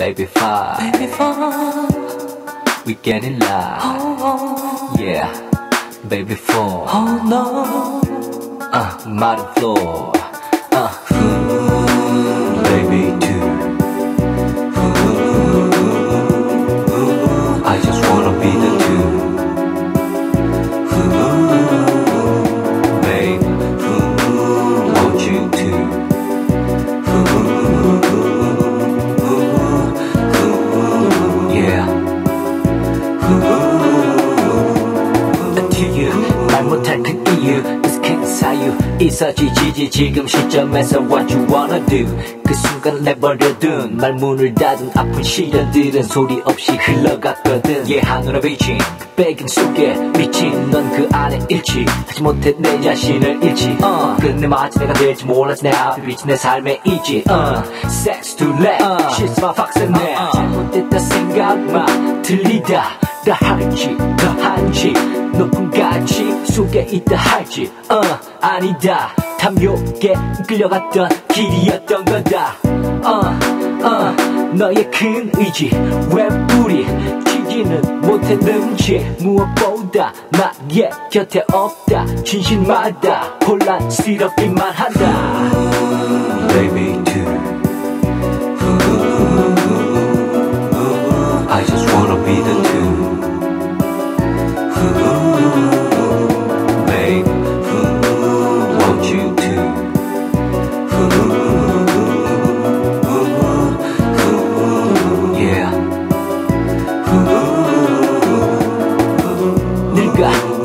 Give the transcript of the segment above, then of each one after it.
baby fine. Baby fine. We getting live. Oh, Yeah, baby four. oh no. Uh, modern floor. 그 이유 king 사유 있어지지 지금 시점에서 What you wanna do 그 순간 내버려둔 말문을 닫은 아픈 시련들은 소리 없이 흘러갔거든 Yeah 하늘의 비친 그 배경 속에 미친 넌 그 안에 잃지 하지 못해 내 자신을 잃지 uh. 끝내 마치 내가 될지 몰랐지 내 앞에 비친 내 삶의 이지 uh. Sex to let uh. 실수만 박스내 uh. 잘못됐다 생각만 들리다 다 할지 더 한지. 높은 가치 속에 있다 할지. 어 아니다. 탐욕에 끌려갔던 길이었던 거다. 어어 너의 큰 의지. 왜 뿌리 튀지는 못했는지. 무엇보다 나의 곁에 없다. 진실마다 혼란스럽기만 한다. Baby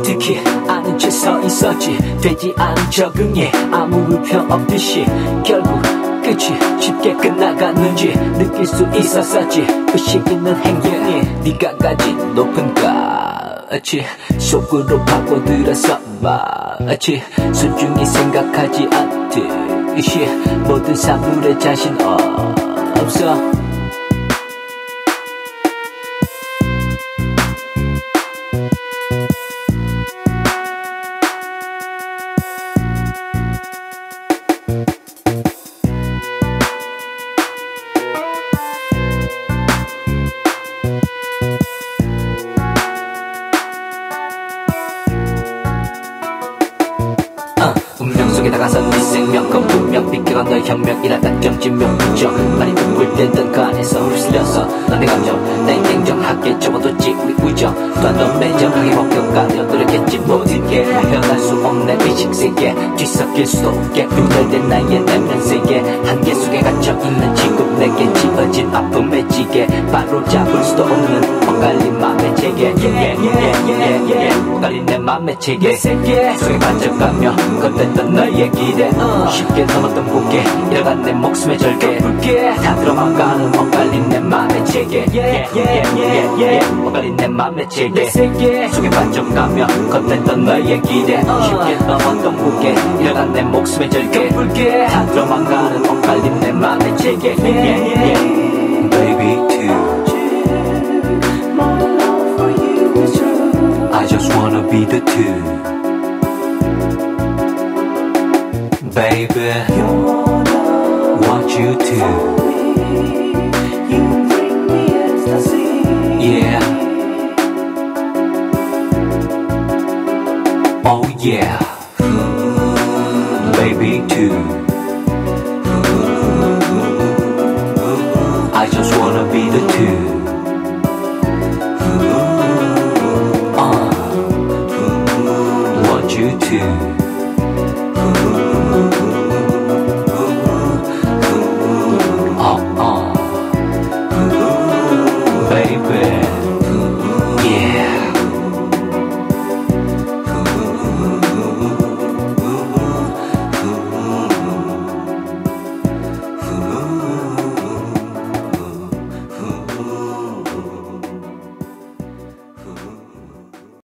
특히 아는 채 서 있었지. 되지 않은 적응에 아무 불평 없듯이 결국 끝이 쉽게 끝나갔는지 느낄 수 있었었지. 의식 있는 행동에 네가 가진 높은 가치 속으로 파고들어서 마치 소중히 생각하지 않듯이 모든 사물에 자신 없어 어, 속에 다가선 네 생명 건 분명 비켜간 너의 혁명이라다 정진명 부정 많이 우울대던 그 안에서 휩쓸려서 넌내 감정 나의 냉정하게 접어뒀지 우리 우정 또한 넌 매정하게 목격가려 노력했지 모든 게 변할 수 없는 의식 세계 뒤섞일 수 없게 분열된 나의 내면 세계. 한계 속에 갇혀있는 지금 내게 지어진 아픔의 지게. 바로 잡을 수도 없는 엇갈린 맘의 체계. Yeah, yeah, yeah, yeah, yeah. 엇갈린 내 맘의 체계. 속에 반짝가며 겉됐던 너의 기대. 쉽게 넘었던 무게. 잃어간 내 목숨의 절개 다 들어만 가는 엇갈린 내 맘의 체계. yeah, yeah, yeah, yeah. 엇갈린 내 맘의 체계. 속에 반짝가며 겉됐던 너의 기대. 쉽게 넘었던 무게. 잃어간 내 목숨의 절개 다 들어만 가는 엇갈린 내 맘의 yeah. Baby too. I just wanna be the two Baby. Want you to. Yeah. Oh yeah. Baby too. I just wanna be the two